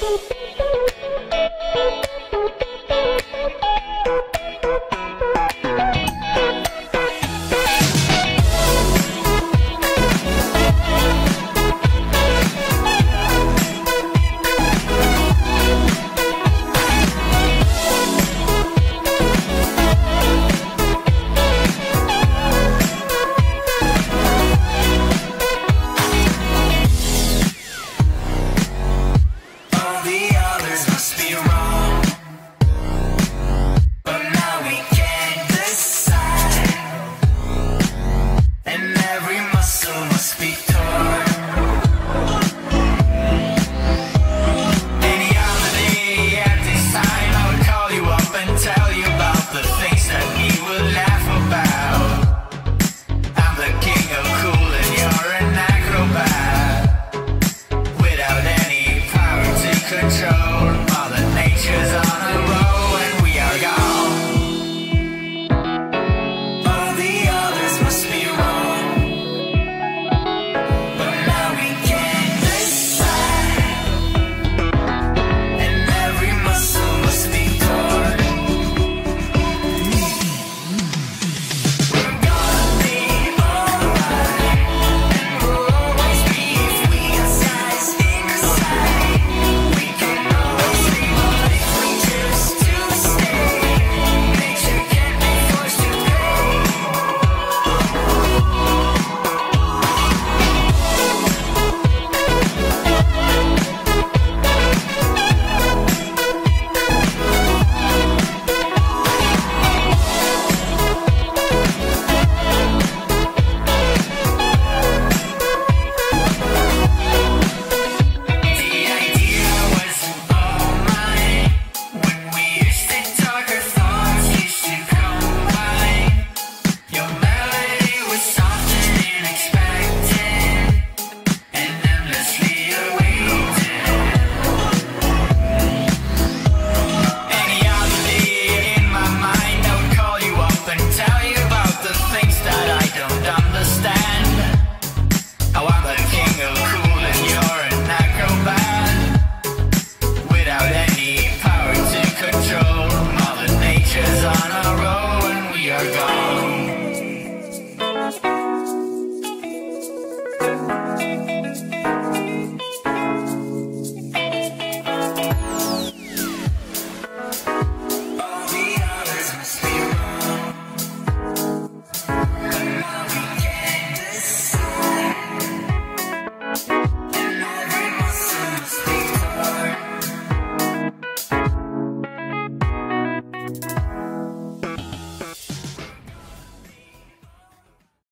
Boop. muscle must be torn.